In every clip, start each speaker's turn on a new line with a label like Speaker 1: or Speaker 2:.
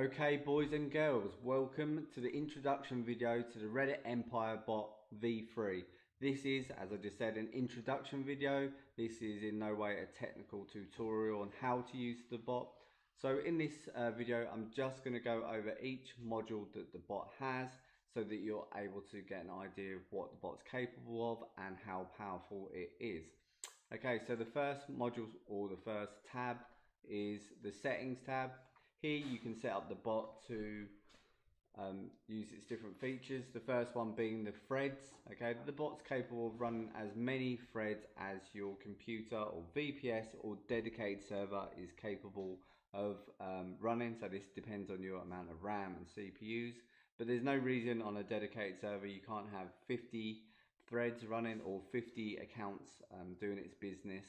Speaker 1: Okay, boys and girls, welcome to the introduction video to the Reddit Empire Bot V3. This is, as I just said, an introduction video. This is in no way a technical tutorial on how to use the bot. So in this uh, video, I'm just going to go over each module that the bot has so that you're able to get an idea of what the bot's capable of and how powerful it is. Okay, so the first module or the first tab is the settings tab. Here you can set up the bot to um, use its different features. The first one being the threads. Okay, the bot's capable of running as many threads as your computer or VPS or dedicated server is capable of um, running. So this depends on your amount of RAM and CPUs. But there's no reason on a dedicated server you can't have 50 threads running or 50 accounts um, doing its business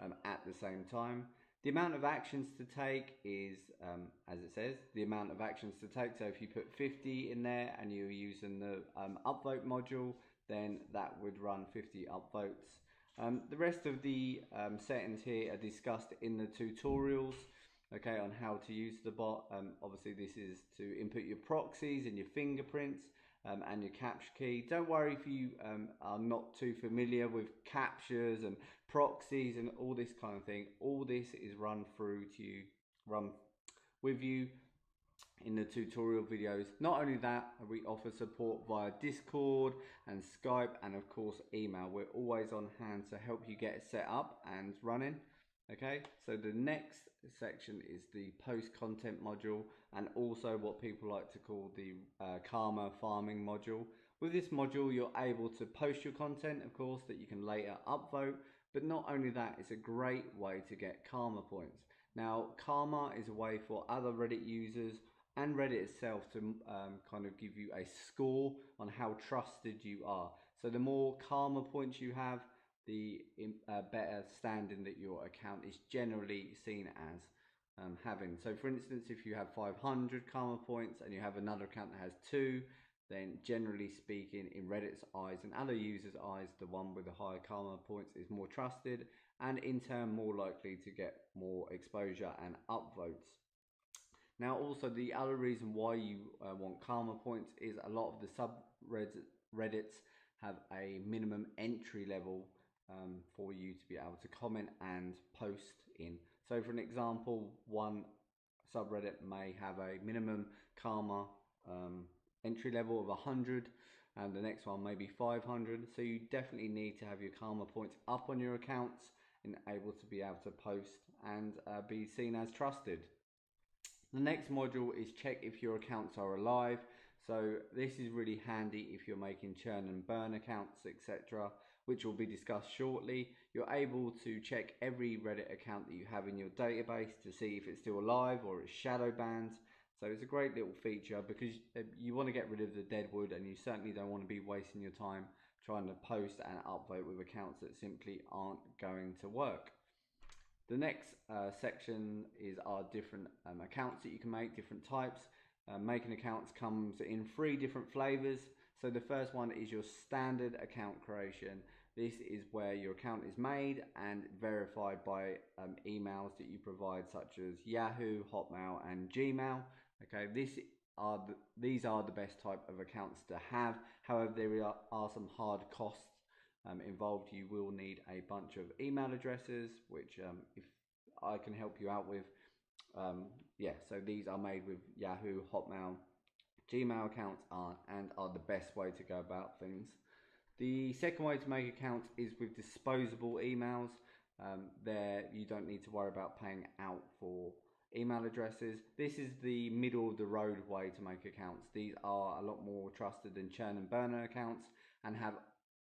Speaker 1: um, at the same time. The amount of actions to take is, um, as it says, the amount of actions to take. So if you put 50 in there and you're using the um, upvote module, then that would run 50 upvotes. Um, the rest of the um, settings here are discussed in the tutorials okay on how to use the bot um, obviously this is to input your proxies and your fingerprints um, and your captcha key. Don't worry if you um, are not too familiar with captchas and proxies and all this kind of thing. All this is run through to you run with you in the tutorial videos. Not only that we offer support via discord and skype and of course email. We're always on hand to help you get set up and running okay so the next section is the post content module and also what people like to call the uh, karma farming module. With this module you're able to post your content of course that you can later upvote but not only that it's a great way to get karma points. Now karma is a way for other reddit users and reddit itself to um, kind of give you a score on how trusted you are. So the more karma points you have the uh, better standing that your account is generally seen as um, having. So for instance, if you have 500 karma points and you have another account that has two, then generally speaking, in Reddit's eyes and other users' eyes, the one with the higher karma points is more trusted and in turn more likely to get more exposure and upvotes. Now, also the other reason why you uh, want karma points is a lot of the subreddits have a minimum entry level um, for you to be able to comment and post in. So for an example, one subreddit may have a minimum karma um, entry level of 100 and the next one maybe 500 so you definitely need to have your karma points up on your accounts and able to be able to post and uh, be seen as trusted. The next module is check if your accounts are alive. So this is really handy if you're making churn and burn accounts etc which will be discussed shortly. You're able to check every Reddit account that you have in your database to see if it's still alive or it's shadow banned. So it's a great little feature because uh, you want to get rid of the deadwood and you certainly don't want to be wasting your time trying to post and upvote with accounts that simply aren't going to work. The next uh, section is our different um, accounts that you can make, different types. Uh, making accounts comes in three different flavors. So the first one is your standard account creation. This is where your account is made and verified by um, emails that you provide, such as Yahoo, Hotmail, and Gmail. Okay, this are the, these are the best type of accounts to have. However, there are, are some hard costs um, involved. You will need a bunch of email addresses, which um, if I can help you out with, um, yeah. So these are made with Yahoo, Hotmail, Gmail accounts are and are the best way to go about things. The second way to make accounts is with disposable emails. Um, there you don't need to worry about paying out for email addresses. This is the middle of the road way to make accounts. These are a lot more trusted than churn and burner accounts and have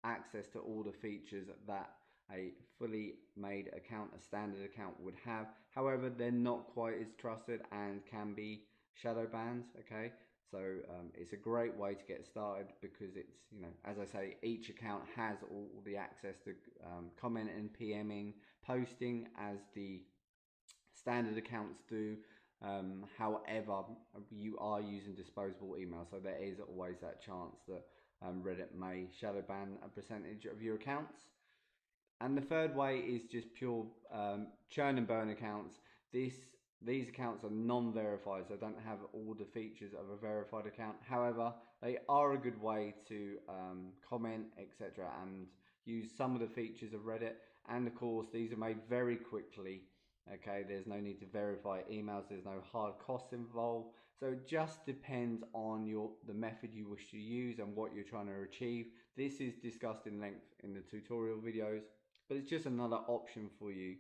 Speaker 1: access to all the features that a fully made account, a standard account would have. However, they're not quite as trusted and can be shadow banned, okay? So um, it's a great way to get started because it's, you know, as I say, each account has all the access to um, commenting, PMing, posting as the standard accounts do. Um, however, you are using disposable email, so there is always that chance that um, Reddit may shadow ban a percentage of your accounts. And the third way is just pure um, churn and burn accounts. This these accounts are non-verified, so don't have all the features of a verified account. However, they are a good way to um, comment, etc., and use some of the features of Reddit. And of course, these are made very quickly. Okay, there's no need to verify emails. There's no hard costs involved. So it just depends on your the method you wish to use and what you're trying to achieve. This is discussed in length in the tutorial videos, but it's just another option for you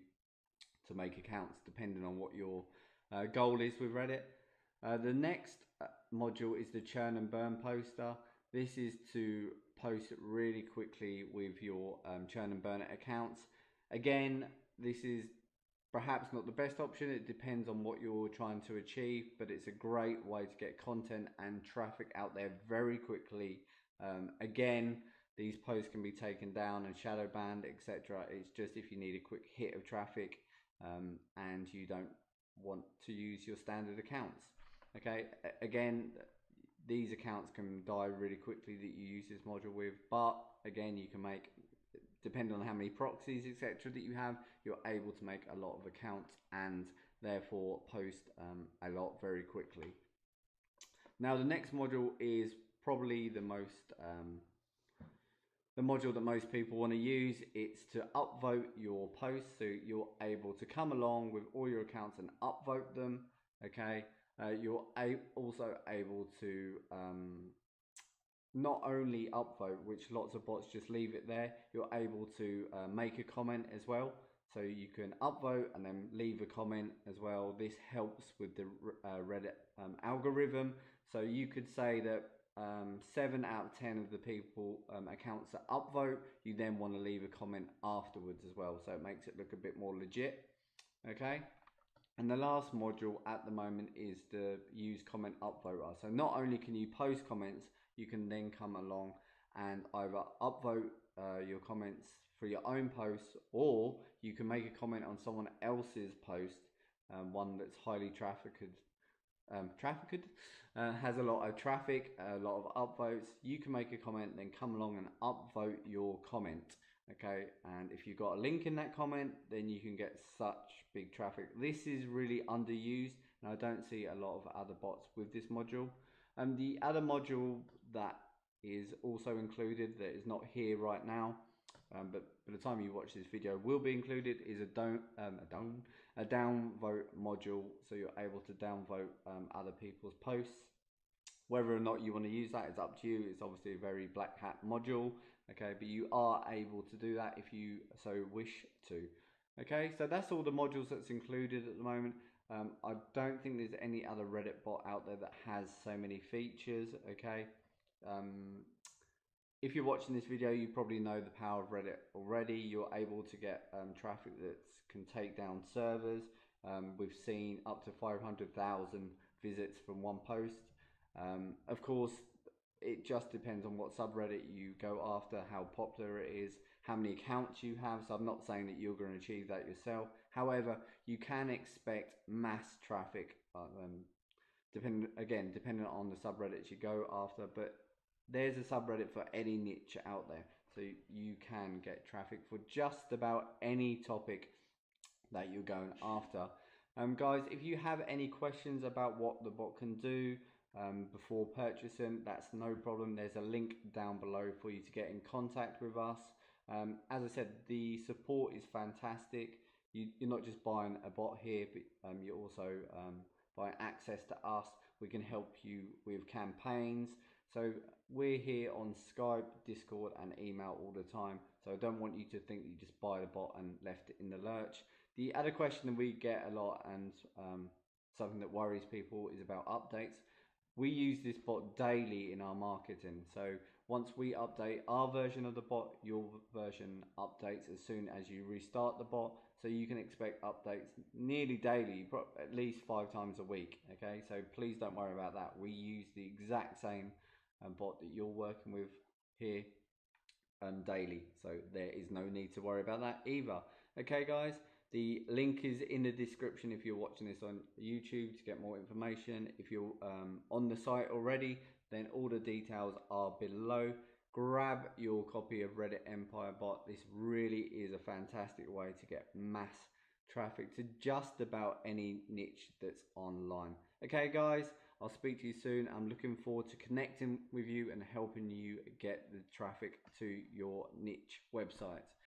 Speaker 1: to make accounts depending on what your uh, goal is with Reddit. Uh, the next uh, module is the churn and burn poster. This is to post really quickly with your um, churn and burn accounts. Again, this is perhaps not the best option. It depends on what you're trying to achieve, but it's a great way to get content and traffic out there very quickly. Um, again, these posts can be taken down and shadow banned, etc. It's just if you need a quick hit of traffic um, and you don't want to use your standard accounts. Okay, again, these accounts can die really quickly that you use this module with, but again, you can make, depending on how many proxies, etc., that you have, you're able to make a lot of accounts and therefore post um, a lot very quickly. Now, the next module is probably the most um, the module that most people want to use. It's to upvote your posts, so you're able to come along with all your accounts and upvote them. Okay, uh, you're also able to um, not only upvote, which lots of bots just leave it there. You're able to uh, make a comment as well. So you can upvote and then leave a comment as well. This helps with the uh, Reddit um, algorithm. So you could say that um, seven out of ten of the people um, accounts that upvote, you then want to leave a comment afterwards as well, so it makes it look a bit more legit. Okay, and the last module at the moment is the use comment upvoter. So not only can you post comments, you can then come along and either upvote uh, your comments for your own posts, or you can make a comment on someone else's post, um, one that's highly trafficked um, trafficked, uh, has a lot of traffic, a lot of upvotes. You can make a comment, then come along and upvote your comment. Okay, and if you've got a link in that comment, then you can get such big traffic. This is really underused, and I don't see a lot of other bots with this module. And um, the other module that is also included that is not here right now um, but by the time you watch this video will be included is a don't um, a down a downvote module. So you're able to downvote um, other people's posts. Whether or not you want to use that is up to you. It's obviously a very black hat module okay? But you are able to do that if you so wish to okay? So that's all the modules that's included at the moment. Um, I don't think there's any other Reddit bot out there that has so many features okay? Um, if you're watching this video, you probably know the power of Reddit already. You're able to get um, traffic that can take down servers. Um, we've seen up to 500,000 visits from one post. Um, of course, it just depends on what subreddit you go after, how popular it is, how many accounts you have. So I'm not saying that you're going to achieve that yourself. However, you can expect mass traffic, um, depending again, depending on the subreddits you go after. But there's a subreddit for any niche out there. So you can get traffic for just about any topic that you're going after. Um, guys, if you have any questions about what the bot can do um, before purchasing, that's no problem. There's a link down below for you to get in contact with us. Um, as I said, the support is fantastic. You, are not just buying a bot here, but um, you're also um, buying access to us. We can help you with campaigns. So we're here on Skype, Discord, and email all the time. So I don't want you to think you just buy the bot and left it in the lurch. The other question that we get a lot and um, something that worries people is about updates. We use this bot daily in our marketing. So once we update our version of the bot, your version updates as soon as you restart the bot. So you can expect updates nearly daily, at least five times a week. Okay, so please don't worry about that. We use the exact same and bot that you're working with here and daily. So there is no need to worry about that either. Okay, guys, the link is in the description if you're watching this on YouTube to get more information. If you're um, on the site already, then all the details are below. Grab your copy of Reddit Empire Bot. This really is a fantastic way to get mass traffic to just about any niche that's online. Okay, guys, I'll speak to you soon. I'm looking forward to connecting with you and helping you get the traffic to your niche website.